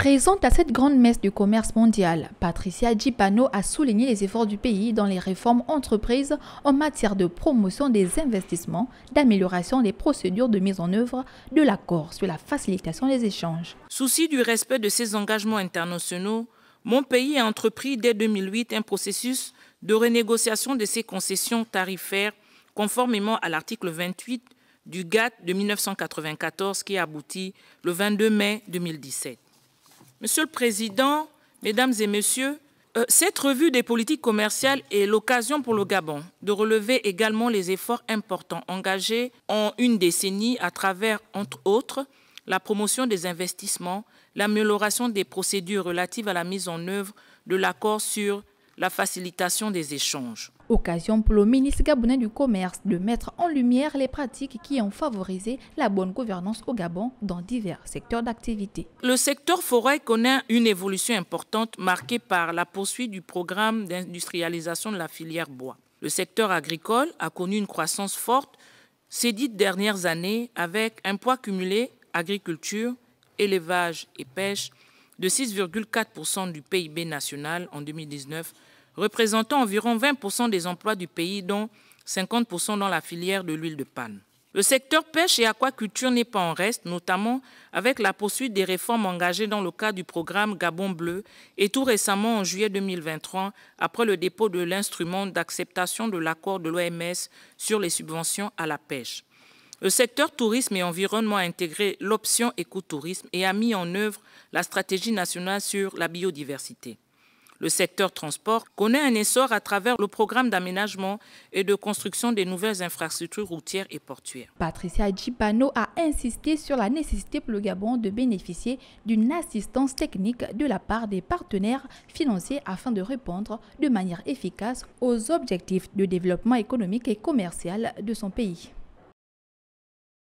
Présente à cette grande messe du commerce mondial, Patricia Gipano a souligné les efforts du pays dans les réformes entreprises en matière de promotion des investissements, d'amélioration des procédures de mise en œuvre de l'accord sur la facilitation des échanges. Souci du respect de ses engagements internationaux, mon pays a entrepris dès 2008 un processus de renégociation de ses concessions tarifaires conformément à l'article 28 du GATT de 1994 qui aboutit le 22 mai 2017. Monsieur le Président, Mesdames et Messieurs, euh, cette revue des politiques commerciales est l'occasion pour le Gabon de relever également les efforts importants engagés en une décennie à travers, entre autres, la promotion des investissements, l'amélioration des procédures relatives à la mise en œuvre de l'accord sur la facilitation des échanges. Occasion pour le ministre gabonais du Commerce de mettre en lumière les pratiques qui ont favorisé la bonne gouvernance au Gabon dans divers secteurs d'activité. Le secteur forêt connaît une évolution importante marquée par la poursuite du programme d'industrialisation de la filière bois. Le secteur agricole a connu une croissance forte ces dix dernières années avec un poids cumulé agriculture, élevage et pêche de 6,4% du PIB national en 2019 représentant environ 20% des emplois du pays, dont 50% dans la filière de l'huile de palme. Le secteur pêche et aquaculture n'est pas en reste, notamment avec la poursuite des réformes engagées dans le cadre du programme Gabon Bleu et tout récemment en juillet 2023, après le dépôt de l'instrument d'acceptation de l'accord de l'OMS sur les subventions à la pêche. Le secteur tourisme et environnement a intégré l'option écotourisme et a mis en œuvre la stratégie nationale sur la biodiversité. Le secteur transport connaît un essor à travers le programme d'aménagement et de construction des nouvelles infrastructures routières et portuaires. Patricia Djipano a insisté sur la nécessité pour le Gabon de bénéficier d'une assistance technique de la part des partenaires financiers afin de répondre de manière efficace aux objectifs de développement économique et commercial de son pays.